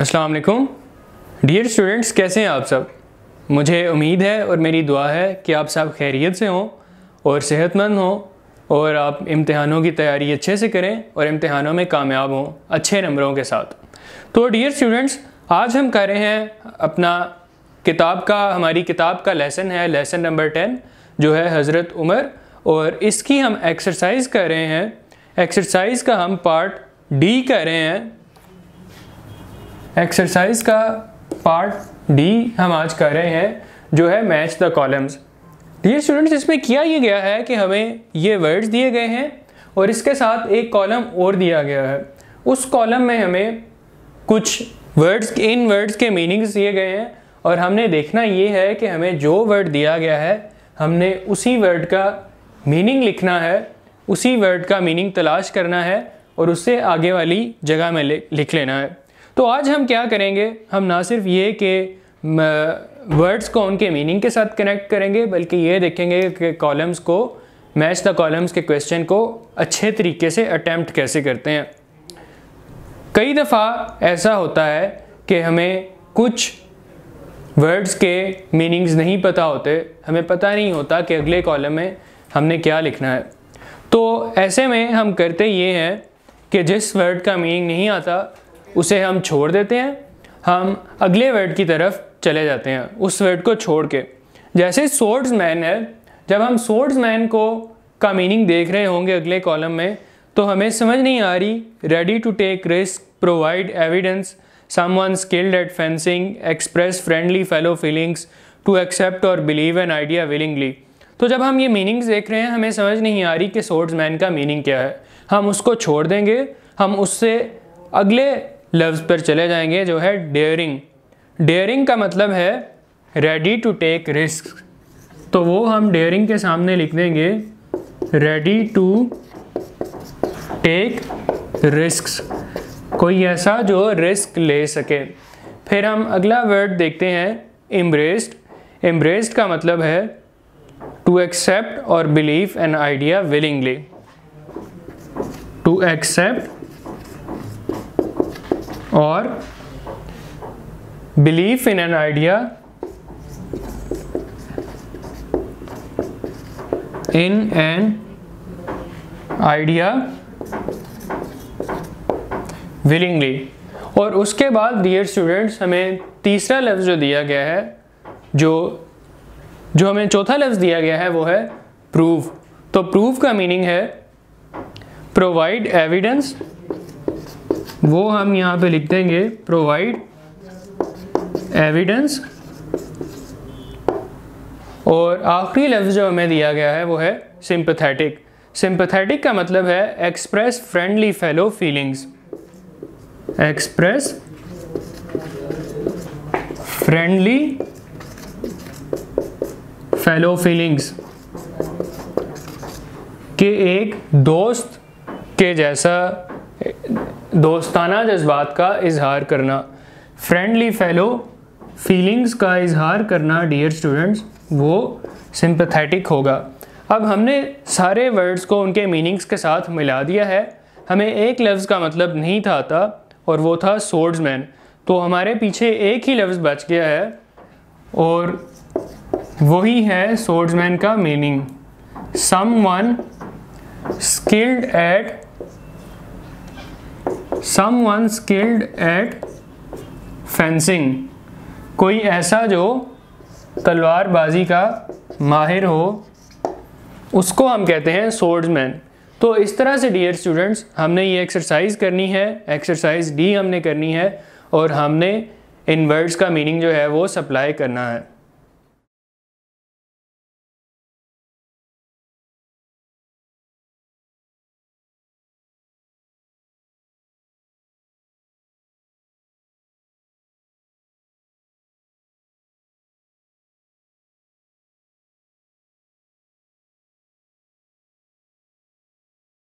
अस्सलाम वालेकुम dear students कैसे हैं आप सब? मुझे उम्मीद है और मेरी दुआ है कि आप सब खैरियत से हों और सेहतमंद हों और आप इम्तहानों की तैयारी अच्छे से करें और इम्तहानों में कामयाब हों अच्छे नंबरों के साथ। तो डियर स्टूडेंट्स आज हम कर रहे हैं अपना किताब का, हमारी किताब का लेसन है लेसन नंबर टेन जो है हज़रत उमर और इसकी हम एक्सरसाइज कर रहे हैं। एक्सरसाइज का हम पार्ट डी कर रहे हैं। एक्सरसाइज का पार्ट डी हम आज कर रहे हैं, जो है match the columns dear students इसमें किया ये गया है कि हमें ये वर्ड्स दिए गए हैं और इसके साथ एक कॉलम और दिया गया है। उस कॉलम में हमें कुछ वर्ड्स इन वर्ड्स के मीनिंग्स दिए गए हैं और हमने देखना ये है कि हमें जो वर्ड दिया गया है, हमने उसी वर्ड का मीनिंग लिखना है, उसी वर्ड का मीनिंग तलाश करना है और उससे आगे वाली जगह में लिख लेना है। तो आज हम क्या करेंगे? हम ना सिर्फ़ ये कि वर्ड्स को उनके मीनिंग के साथ कनेक्ट करेंगे, बल्कि ये देखेंगे कि कॉलम्स को मैच द कॉलम्स के क्वेश्चन को अच्छे तरीके से अटैम्प्ट कैसे करते हैं। कई दफ़ा ऐसा होता है कि हमें कुछ वर्ड्स के मीनिंग्स नहीं पता होते, हमें पता नहीं होता कि अगले कॉलम में हमने क्या लिखना है। तो ऐसे में हम करते ये हैं कि जिस वर्ड का मीनिंग नहीं आता उसे हम छोड़ देते हैं। हम अगले वर्ड की तरफ़ चले जाते हैं, उस वर्ड को छोड़ के। जैसे सोर्ड्स मैन है, जब हम सोर्ड्स मैन को का मीनिंग देख रहे होंगे अगले कॉलम में तो हमें समझ नहीं आ रही ready to take risk provide evidence one skilled at fencing express friendly fellow feelings to accept और बिलीव एन आइडिया विलिंगली तो जब हम ये मीनिंग्स देख रहे हैं, हमें समझ नहीं आ रही कि सोर्ड्स मैन का मीनिंग क्या है। हम उसको छोड़ देंगे, हम उससे अगले लफ्ज़ पर चले जाएँगे, जो है डेयरिंग डेयरिंग का मतलब है रेडी टू टेक रिस्क तो वो हम डेयरिंग के सामने लिख देंगे रेडी टू टेक रिस्क कोई ऐसा जो रिस्क ले सके। फिर हम अगला वर्ड देखते हैं एम्ब्रेस्ड एम्ब्रेस्ड का मतलब है टू एक्सेप्ट और believe an idea willingly to accept और belief in an idea in an idea willingly और उसके बाद डियर स्टूडेंट्स हमें तीसरा लफ्ज़ जो दिया गया है, जो जो हमें चौथा लफ्ज़ दिया गया है, वो है प्रूव तो प्रूव का मीनिंग है प्रोवाइड एविडेंस वो हम यहाँ पे लिख देंगे प्रोवाइड एविडेंस और आखिरी लफ्ज़ जो हमें दिया गया है वो है सिंपथेटिक सिंपथेटिक का मतलब है express friendly fellow feelings express friendly fellow feelings के एक दोस्त के जैसा दोस्ताना जज्बात का इजहार करना। फ्रेंडली फेलो फीलिंग्स का इजहार करना डियर स्टूडेंट्स वो सिंपथेटिक होगा। अब हमने सारे वर्ड्स को उनके मीनिंग्स के साथ मिला दिया है। हमें एक लफ्ज़ का मतलब नहीं था आता, और वो था सोर्ड्समैन तो हमारे पीछे एक ही लफ्ज़ बच गया है, और वही है सोर्ड्समैन का meaning someone skilled at someone skilled at fencing कोई ऐसा जो तलवारबाजी का माहिर हो, उसको हम कहते हैं सोर्ड्समैन तो इस तरह से डियर स्टूडेंट्स हमने ये एक्सरसाइज करनी है एक्सरसाइज डी हमने करनी है, और हमने इन वर्ड्स का मीनिंग जो है वो सप्लाई करना है।